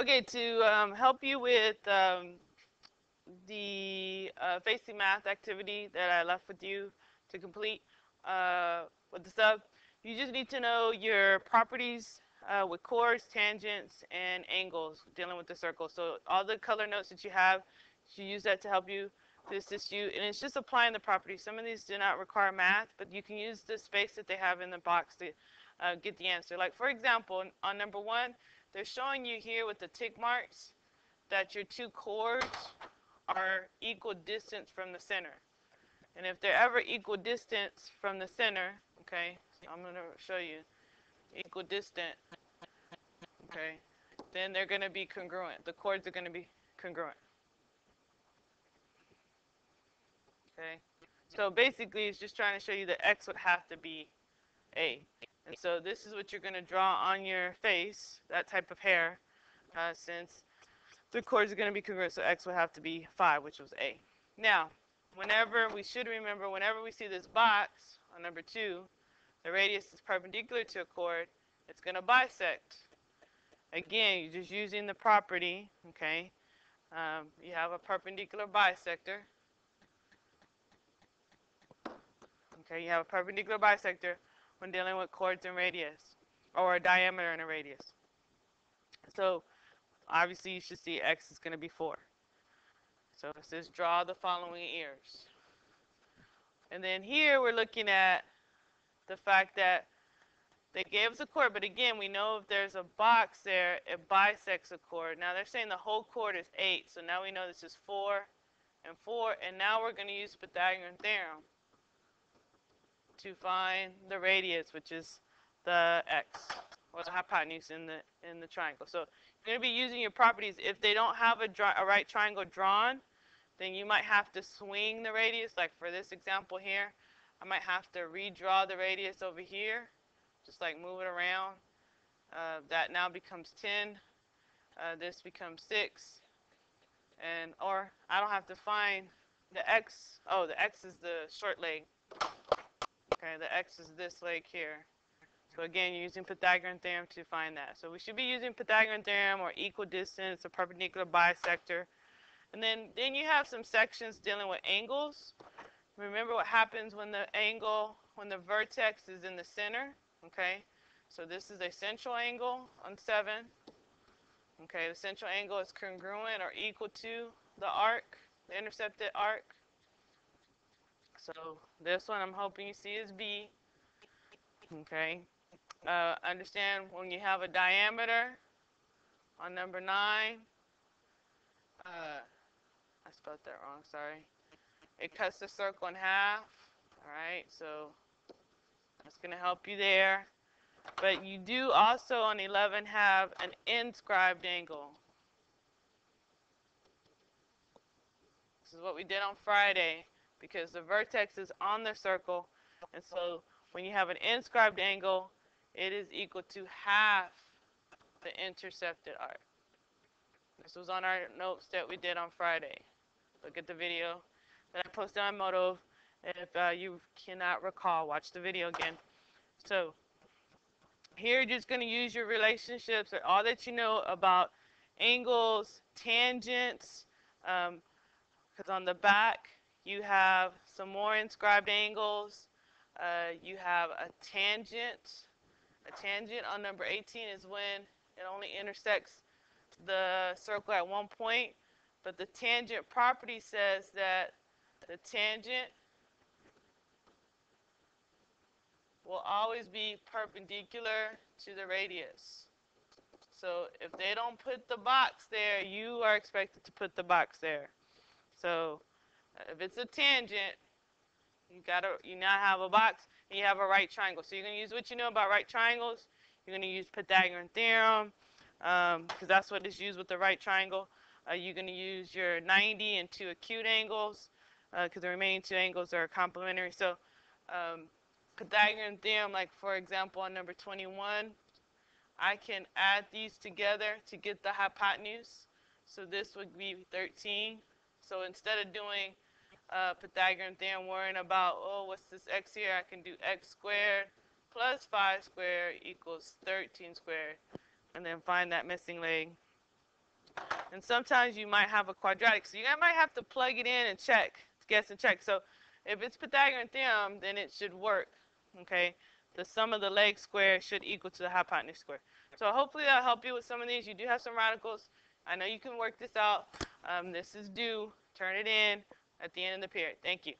Okay, to um, help you with um, the uh, facing math activity that I left with you to complete uh, with the sub, you just need to know your properties uh, with chords, tangents, and angles dealing with the circle. So all the color notes that you have, you use that to help you to assist you. And it's just applying the properties. Some of these do not require math, but you can use the space that they have in the box to uh, get the answer. Like for example, on number one, they're showing you here with the tick marks that your two chords are equal distance from the center. And if they're ever equal distance from the center, okay, so I'm going to show you equal distant, okay, then they're going to be congruent. The chords are going to be congruent. Okay, so basically it's just trying to show you that x would have to be a. And so this is what you're going to draw on your face, that type of hair, uh, since the chords are going to be congruent, so x would have to be 5, which was a. Now, whenever, we should remember, whenever we see this box on number 2, the radius is perpendicular to a chord, it's going to bisect. Again, you're just using the property, okay? Um, you have a perpendicular bisector. Okay, you have a perpendicular bisector when dealing with chords and radius, or a diameter and a radius. So, obviously you should see x is going to be 4. So it says draw the following ears. And then here we're looking at the fact that they gave us a chord, but again, we know if there's a box there, it bisects a chord. Now they're saying the whole chord is 8, so now we know this is 4 and 4, and now we're going to use Pythagorean theorem to find the radius, which is the x, or the hypotenuse in the in the triangle. So you're going to be using your properties. If they don't have a, a right triangle drawn, then you might have to swing the radius. Like for this example here, I might have to redraw the radius over here, just like move it around. Uh, that now becomes 10. Uh, this becomes 6. And, or I don't have to find the x. Oh, the x is the short leg. Okay, the x is this leg here. So again, you're using Pythagorean theorem to find that. So we should be using Pythagorean theorem or equal distance or perpendicular bisector. And then, then you have some sections dealing with angles. Remember what happens when the angle, when the vertex is in the center, okay? So this is a central angle on 7. Okay, the central angle is congruent or equal to the arc, the intercepted arc. So this one I'm hoping you see is B. Okay. Uh, understand when you have a diameter on number 9. Uh, I spelled that wrong, sorry. It cuts the circle in half. All right, so that's going to help you there. But you do also on 11 have an inscribed angle. This is what we did on Friday because the vertex is on the circle. And so when you have an inscribed angle, it is equal to half the intercepted arc. This was on our notes that we did on Friday. Look at the video that I posted on Moto. If uh, you cannot recall, watch the video again. So here you're just going to use your relationships or all that you know about angles, tangents, because um, on the back you have some more inscribed angles. Uh, you have a tangent. A tangent on number 18 is when it only intersects the circle at one point. But the tangent property says that the tangent will always be perpendicular to the radius. So if they don't put the box there, you are expected to put the box there. So if it's a tangent, you gotta you now have a box and you have a right triangle. So you're gonna use what you know about right triangles. You're gonna use Pythagorean theorem because um, that's what is used with the right triangle. Uh, you're gonna use your 90 and two acute angles because uh, the remaining two angles are complementary. So um, Pythagorean theorem, like for example on number 21, I can add these together to get the hypotenuse. So this would be 13. So instead of doing uh, Pythagorean theorem worrying about, oh, what's this x here? I can do x squared plus 5 squared equals 13 squared. And then find that missing leg. And sometimes you might have a quadratic. So you might have to plug it in and check, guess and check. So if it's Pythagorean theorem, then it should work. Okay? The sum of the leg square should equal to the hypotenuse square. So hopefully that'll help you with some of these. You do have some radicals. I know you can work this out. Um, this is due. Turn it in at the end of the period. Thank you.